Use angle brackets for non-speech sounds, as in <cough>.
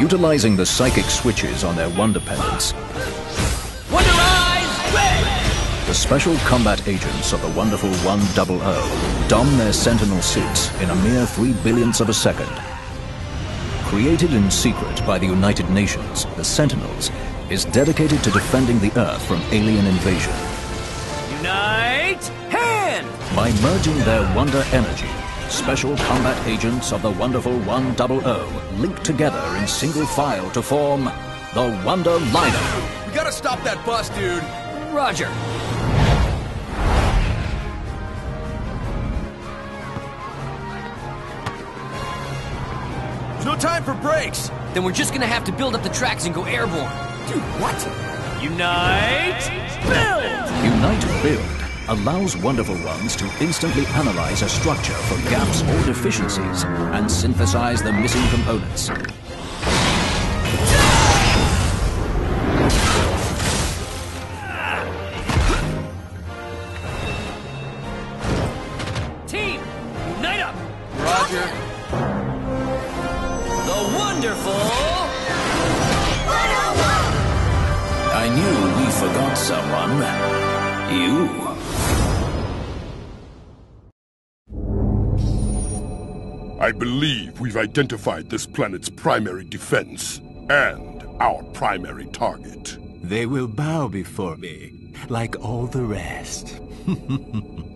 Utilizing the psychic switches on their Wonder Pendants, Wonder Eyes, red! the special combat agents of the wonderful 100 don their CENTINEL suits in a mere three billionths of a second. Created in secret by the United Nations, the CENTINELS is dedicated to defending the Earth from alien invasion. Unite, hand! By merging their Wonder energy, special combat agents of the wonderful 100 link together in single file to form the Wonder Liner. We gotta stop that bus, dude. Roger. There's no time for breaks. Then we're just gonna have to build up the tracks and go airborne. Dude, what? Unite, build! Unite Build allows Wonderful Ones to instantly analyze a structure for gaps or deficiencies and synthesize the missing components. Team, unite up! Roger. The wonderful... I knew we forgot someone. You. I believe we've identified this planet's primary defense and our primary target. They will bow before me, like all the rest. <laughs>